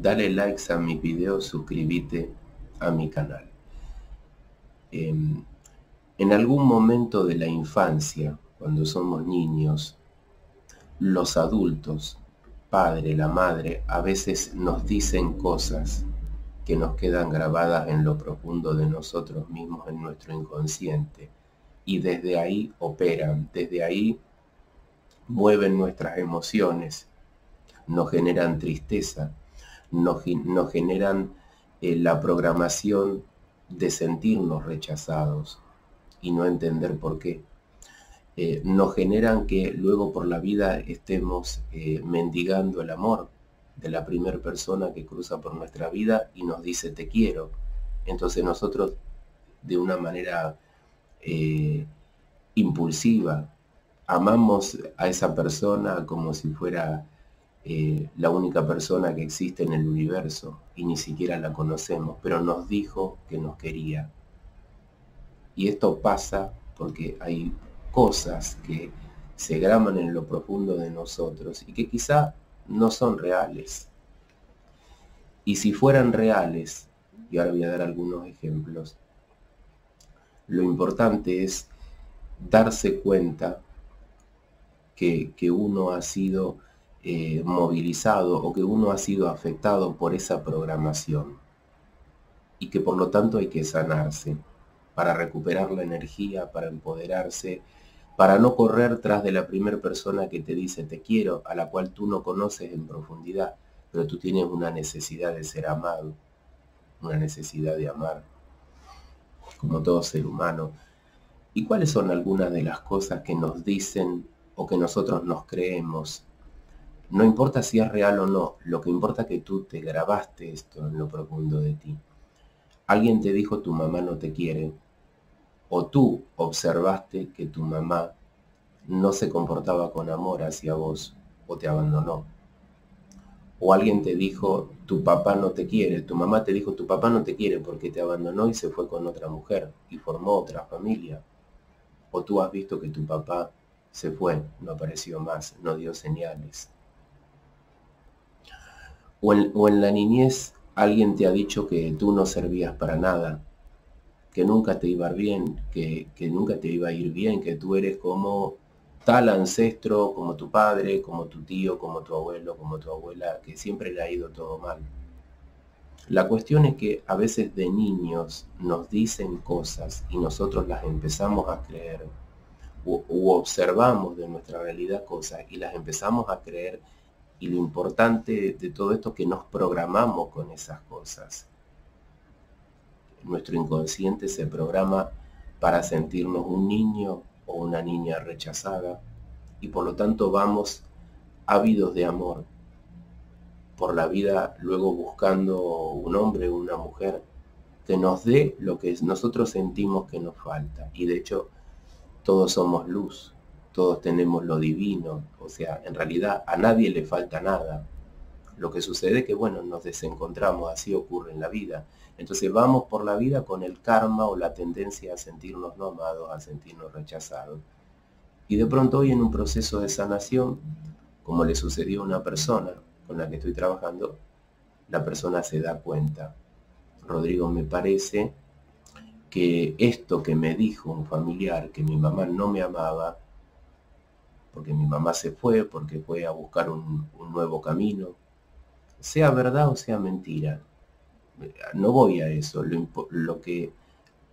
dale likes a mis videos, suscríbete a mi canal. Em, en algún momento de la infancia, cuando somos niños, los adultos, padre, la madre, a veces nos dicen cosas que nos quedan grabadas en lo profundo de nosotros mismos, en nuestro inconsciente. Y desde ahí operan, desde ahí mueven nuestras emociones, nos generan tristeza, nos, generan eh, la programación de sentirnos rechazados y no entender por qué. Eh, nos generan que luego por la vida estemos eh, mendigando el amor de la primera persona que cruza por nuestra vida y nos dice te quiero. Entonces nosotros de una manera impulsiva amamos a esa persona como si fuera eh, la única persona que existe en el universo y ni siquiera la conocemos, pero nos dijo que nos quería. Y esto pasa porque hay cosas que se graman en lo profundo de nosotros y que quizá no son reales. Y si fueran reales, y ahora voy a dar algunos ejemplos, lo importante es darse cuenta que, que uno ha sido eh, movilizado o que uno ha sido afectado por esa programación y que por lo tanto hay que sanarse para recuperar la energía, para empoderarse, para no correr tras de la primera persona que te dice te quiero, a la cual tú no conoces en profundidad, pero tú tienes una necesidad de ser amado, una necesidad de amar, como todo ser humano. ¿Y cuáles son algunas de las cosas que nos dicen o que nosotros nos creemos no importa si es real o no, lo que importa es que tú te grabaste esto en lo profundo de ti. Alguien te dijo tu mamá no te quiere, o tú observaste que tu mamá no se comportaba con amor hacia vos o te abandonó. O alguien te dijo tu papá no te quiere, tu mamá te dijo tu papá no te quiere porque te abandonó y se fue con otra mujer y formó otra familia. O tú has visto que tu papá se fue, no apareció más, no dio señales o en, la niñez alguien te ha dicho que tú no servías para nada, que nunca te iba bien, que, que, nunca te iba a ir bien, que tú eres como tal ancestro, como tu padre, como tu tío, como tu abuelo, como tu abuela, que siempre le ha ido todo mal. La cuestión es que a veces de niños nos dicen cosas y nosotros las empezamos a creer, o observamos de nuestra realidad cosas y las empezamos a creer y lo importante de todo esto es que nos programamos con esas cosas. Nuestro inconsciente se programa para sentirnos un niño o una niña rechazada y por lo tanto vamos ávidos de amor por la vida luego buscando un hombre o una mujer que nos dé lo que nosotros sentimos que nos falta y de hecho todos somos luz todos tenemos lo divino, sea, en realidad a nadie le falta nada. Lo que sucede es que, bueno, nos desencontramos, así ocurre en la vida. Entonces vamos por la vida con el karma o la tendencia a sentirnos no amados, a sentirnos rechazados. Y de pronto hoy en un proceso de sanación, como le sucedió a una persona con la que estoy trabajando, la persona se da cuenta. Rodrigo, me parece que esto que me dijo un familiar, que mi mamá no me amaba, porque mi mamá se fue, porque fue a buscar un, nuevo camino, sea verdad o sea mentira. No voy a eso. Lo, lo que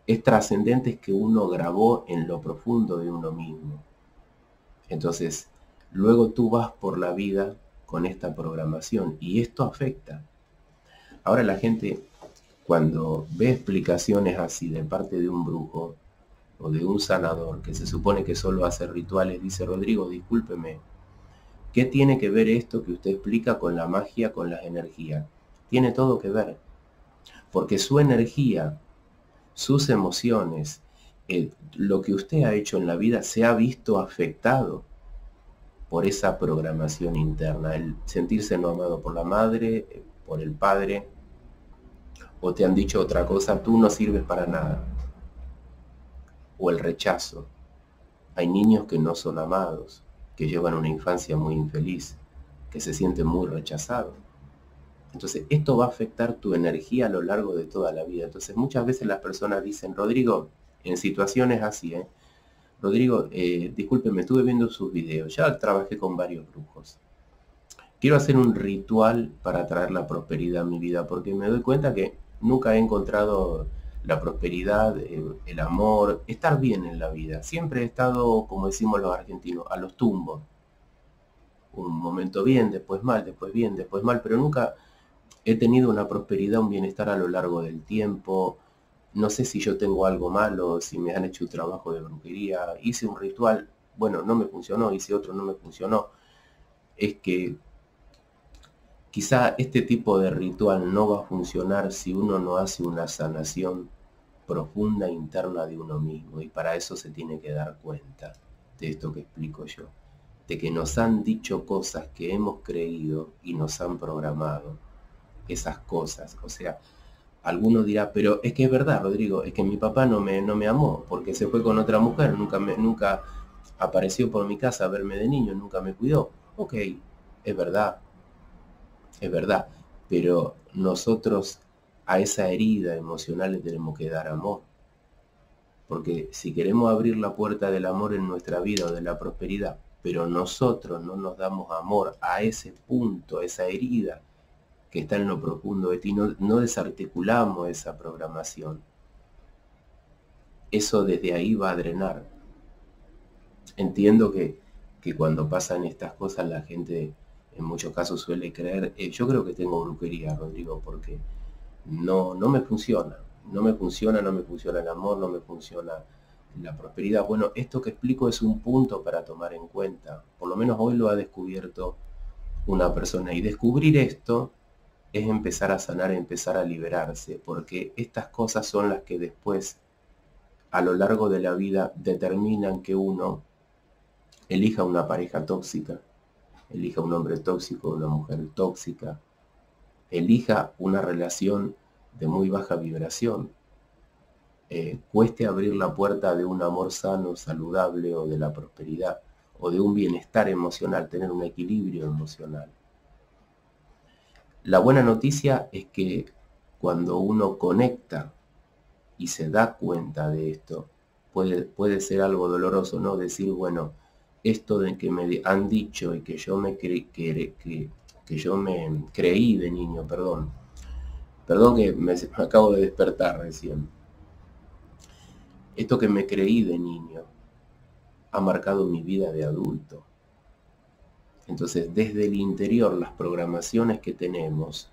es trascendente es que uno grabó en lo profundo de uno mismo. Entonces, luego tú vas por la vida con esta programación y esto afecta. Ahora la gente, cuando ve explicaciones así de parte de un brujo, o de un sanador que se supone que solo hace rituales, dice Rodrigo, discúlpeme, ¿qué tiene que ver esto que usted explica con la magia, con las energías? Tiene todo que ver, porque su energía, sus emociones, eh, lo que usted ha hecho en la vida se ha visto afectado por esa programación interna, el sentirse no amado por la madre, por el padre, o te han dicho otra cosa, tú no sirves para nada o el rechazo. Hay niños que no son amados, que llevan una infancia muy infeliz, que se sienten muy rechazados. Entonces, esto va a afectar tu energía a lo largo de toda la vida. Entonces, muchas veces las personas dicen, Rodrigo, en situaciones así, ¿eh? Rodrigo, eh, discúlpeme, estuve viendo sus videos, ya trabajé con varios brujos. Quiero hacer un ritual para traer la prosperidad a mi vida, porque me doy cuenta que nunca he encontrado la prosperidad, el, amor, estar bien en la vida. Siempre he estado, como decimos los argentinos, a los tumbos. Un momento bien, después mal, después bien, después mal, pero nunca he tenido una prosperidad, un bienestar a lo largo del tiempo. No sé si yo tengo algo malo, si me han hecho un trabajo de brujería, hice un ritual, bueno, no me funcionó, hice otro, no me funcionó. Es que quizá este tipo de ritual no va a funcionar si uno no hace una sanación profunda interna de uno mismo y para eso se tiene que dar cuenta de esto que explico yo, de que nos han dicho cosas que hemos creído y nos han programado esas cosas. O sea, alguno dirá, pero es que es verdad, Rodrigo, es que mi papá no me, no me amó porque se fue con otra mujer, nunca, me, nunca apareció por mi casa a verme de niño, nunca me cuidó. Ok, es verdad, es verdad, pero nosotros a esa herida emocional le tenemos que dar amor. Porque si queremos abrir la puerta del amor en nuestra vida o de la prosperidad, pero nosotros no nos damos amor a ese punto, a esa herida, que está en lo profundo de ti, no, desarticulamos esa programación. Eso desde ahí va a drenar. Entiendo que, que cuando pasan estas cosas la gente en muchos casos suele creer, eh, yo creo que tengo brujería, Rodrigo, porque no, no me funciona. No me funciona, no me funciona el amor, no me funciona la prosperidad. Bueno, esto que explico es un punto para tomar en cuenta. Por lo menos hoy lo ha descubierto una persona. Y descubrir esto es empezar a sanar, empezar a liberarse, porque estas cosas son las que después, a lo largo de la vida, determinan que uno elija una pareja tóxica, elija un hombre tóxico, una mujer tóxica, elija una relación de muy baja vibración, eh, cueste abrir la puerta de un amor sano, saludable o de la prosperidad o de un bienestar emocional, tener un equilibrio emocional. La buena noticia es que cuando uno conecta y se da cuenta de esto, puede, puede ser algo doloroso, ¿no? Decir, bueno, esto de que me han dicho y que yo me, que, que, que yo me creí de niño, perdón. Perdón que me, acabo de despertar recién. Esto que me creí de niño ha marcado mi vida de adulto. Entonces, desde el interior, las programaciones que tenemos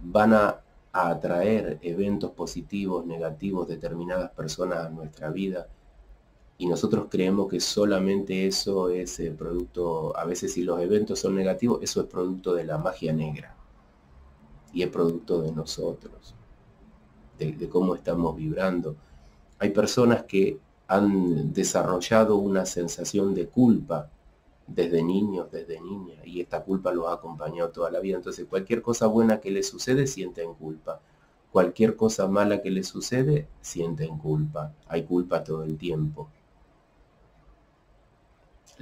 van a, atraer eventos positivos, negativos, determinadas personas a nuestra vida. Y nosotros creemos que solamente eso es el producto, a veces si los eventos son negativos, eso es producto de la magia negra. Y es producto de nosotros, de cómo estamos vibrando. Hay personas que han desarrollado una sensación de culpa desde niños, desde niña, y esta culpa los ha acompañado toda la vida. Entonces, cualquier cosa buena que les sucede, sienten culpa. Cualquier cosa mala que les sucede, sienten culpa. Hay culpa todo el tiempo.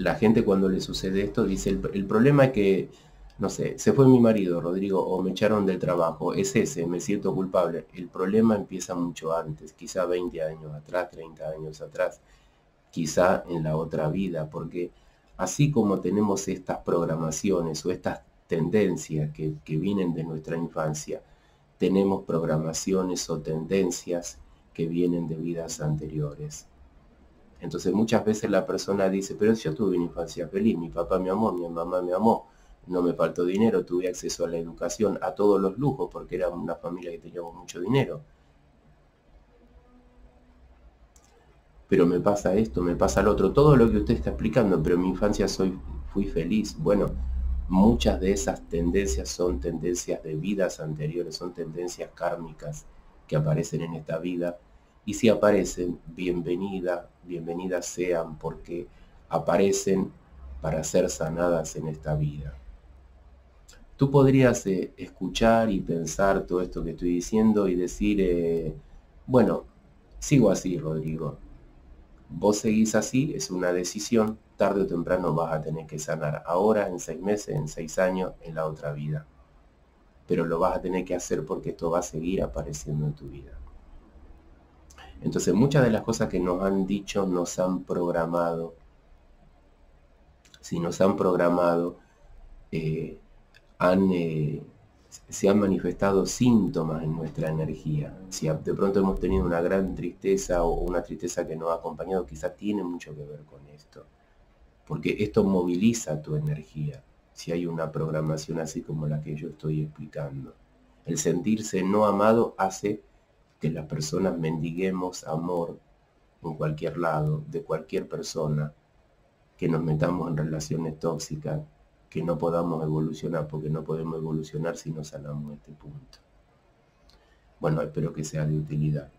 La gente cuando le sucede esto dice, el, problema es que, no sé, se fue mi marido, Rodrigo, o me echaron del trabajo, es ese, me siento culpable. El problema empieza mucho antes, quizá 20 años atrás, 30 años atrás, quizá en la otra vida, porque así como tenemos estas programaciones o estas tendencias que, vienen de nuestra infancia, tenemos programaciones o tendencias que vienen de vidas anteriores. Entonces muchas veces la persona dice, pero yo tuve una infancia feliz, mi papá me amó, mi mamá me amó, no me faltó dinero, tuve acceso a la educación, a todos los lujos, porque era una familia que teníamos mucho dinero. pero me pasa esto, me pasa lo otro, todo lo que usted está explicando, pero en mi infancia soy, fui feliz. Bueno, muchas de esas tendencias son tendencias de vidas anteriores, son tendencias kármicas que aparecen en esta vida. Y si aparecen, bienvenida, bienvenidas sean, porque aparecen para ser sanadas en esta vida. Tú podrías eh, escuchar y pensar todo esto que estoy diciendo y decir, eh, bueno, sigo así, Rodrigo, Vos seguís así, es una decisión, tarde o temprano vas a tener que sanar. Ahora, en seis meses, en seis años, en la otra vida. pero lo vas a tener que hacer porque esto va a seguir apareciendo en tu vida. Entonces muchas de las cosas que nos han dicho nos han programado. Si nos han programado, eh, han, eh, se han manifestado síntomas en nuestra energía. Si de pronto hemos tenido una gran tristeza o una tristeza que nos ha acompañado, quizás tiene mucho que ver con esto. Porque esto moviliza tu energía, si hay una programación así como la que yo estoy explicando. El sentirse no amado hace que las personas mendiguemos amor en cualquier lado, de cualquier persona, que nos metamos en relaciones tóxicas, que no podamos evolucionar, porque no podemos evolucionar si no sanamos este punto. Bueno, espero que sea de utilidad.